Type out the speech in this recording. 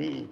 Yeah.